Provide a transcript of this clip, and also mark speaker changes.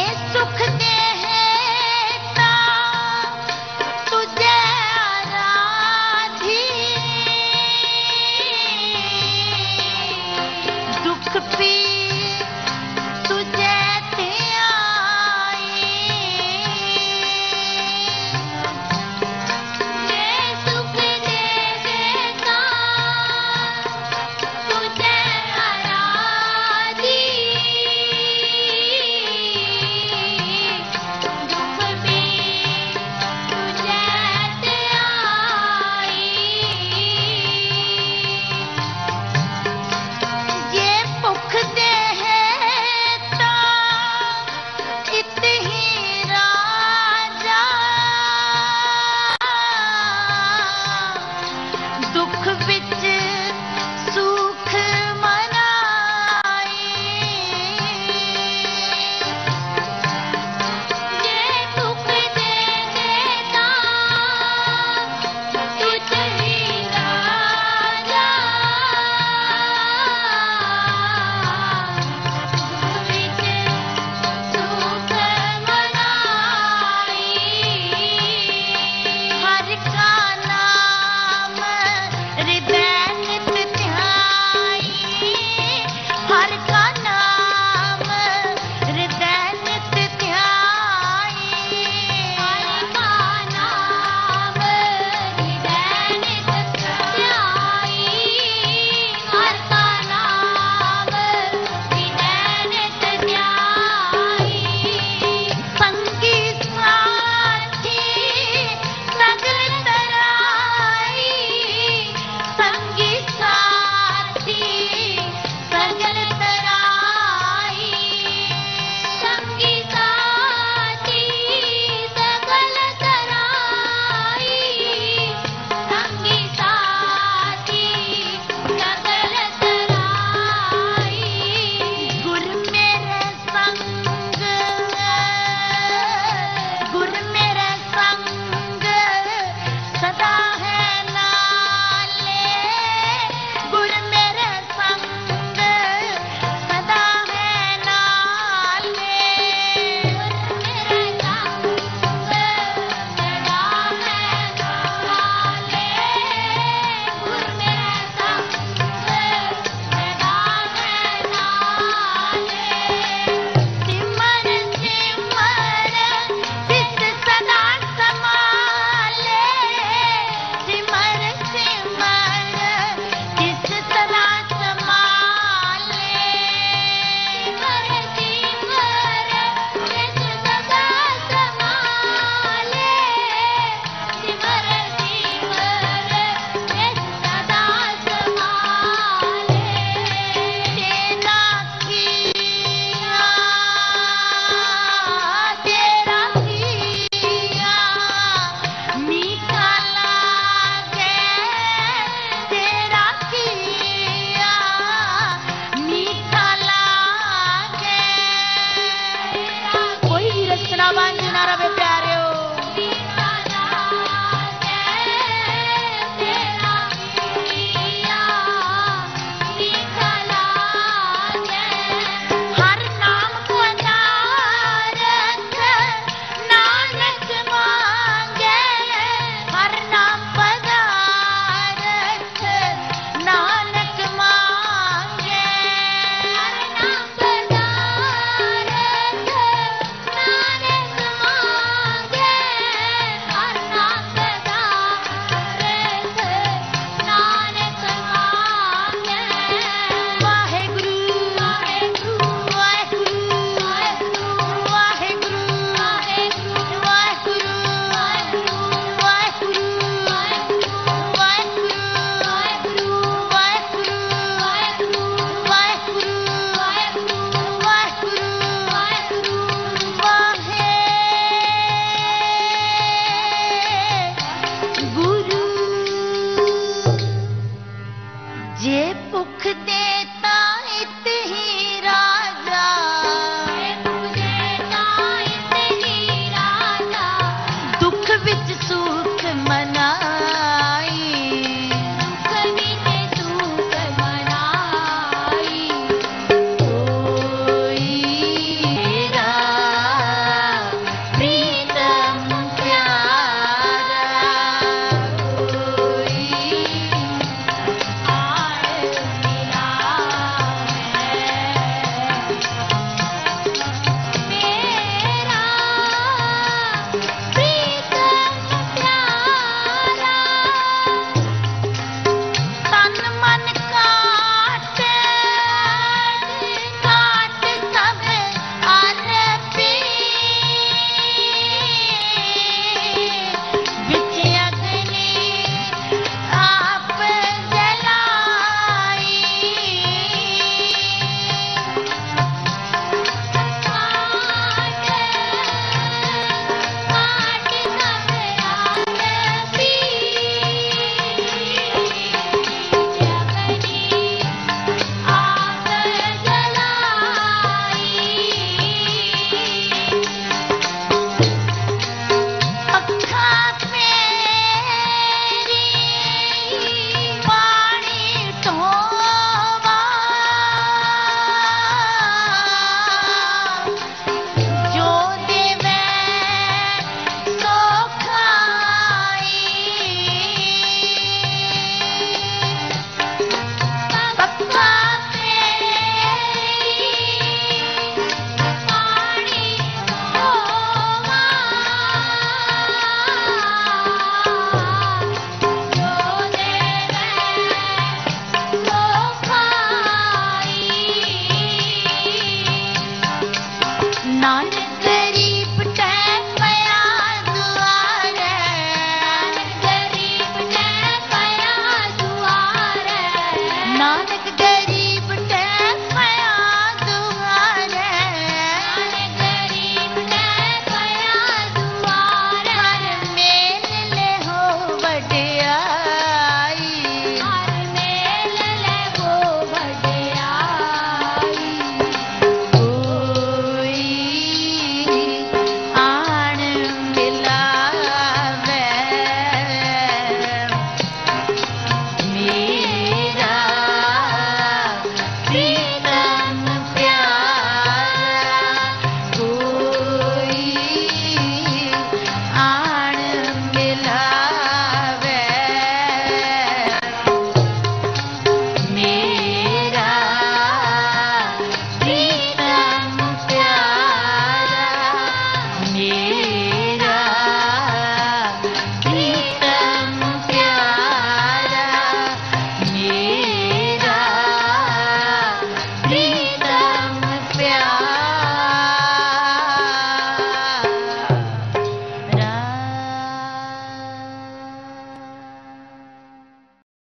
Speaker 1: सुख दे।